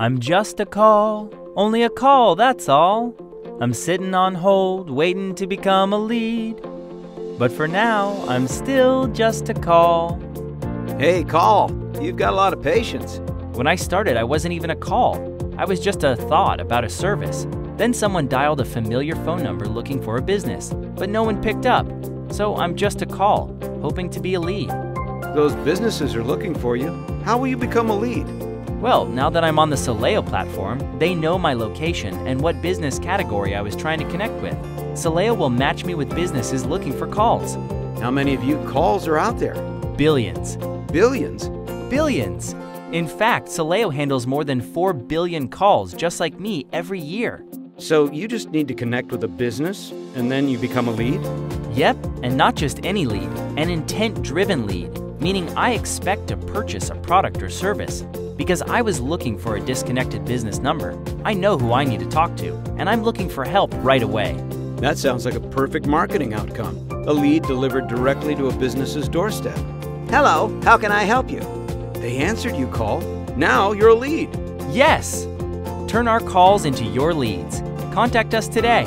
I'm just a call, only a call, that's all. I'm sitting on hold, waiting to become a lead. But for now, I'm still just a call. Hey, call. You've got a lot of patience. When I started, I wasn't even a call. I was just a thought about a service. Then someone dialed a familiar phone number looking for a business, but no one picked up. So I'm just a call, hoping to be a lead. Those businesses are looking for you. How will you become a lead? Well, now that I'm on the Soleo platform, they know my location and what business category I was trying to connect with. Soleo will match me with businesses looking for calls. How many of you calls are out there? Billions. Billions. Billions! In fact, Soleo handles more than 4 billion calls just like me every year. So you just need to connect with a business and then you become a lead? Yep, and not just any lead, an intent driven lead, meaning I expect to purchase a product or service. Because I was looking for a disconnected business number, I know who I need to talk to, and I'm looking for help right away. That sounds like a perfect marketing outcome. A lead delivered directly to a business's doorstep. Hello, how can I help you? They answered you, call. Now you're a lead. Yes! Turn our calls into your leads. Contact us today